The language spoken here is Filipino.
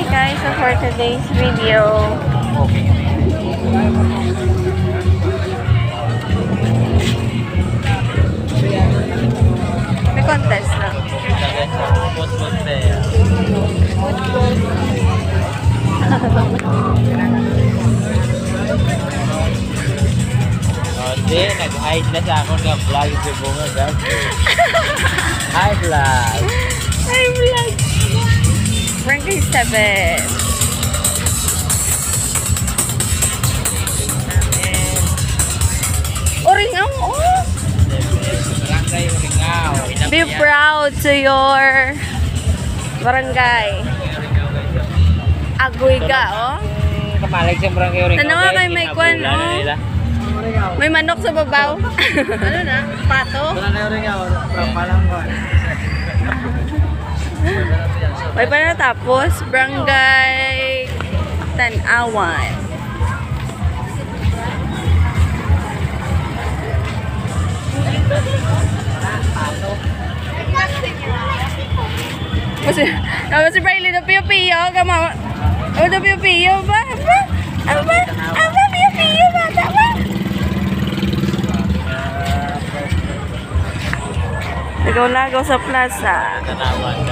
Hi guys, so for today's video, may contest lang. Hindi, nag-hide na sa akong nga vlog si Bunga guys. Hi vlog! Ranking 7. Oringaw, oh! Be proud to your barangay. Aguiga, oh. Kamalig sa barangay Uringaw. Tanawa guys, kay may kwan, oh. May manok sa babaw. ano na? Pato? Barangay Uringaw, Palangwan. May pa natapos. Barangay Tanawan. Kasi, tapos si Briley na piyo-piyo, kama, ano na piyo-piyo ba? Aba? Aba? Aba, piyo-piyo ba? Aba? Nagaw-lagaw sa plaza. Tanawan.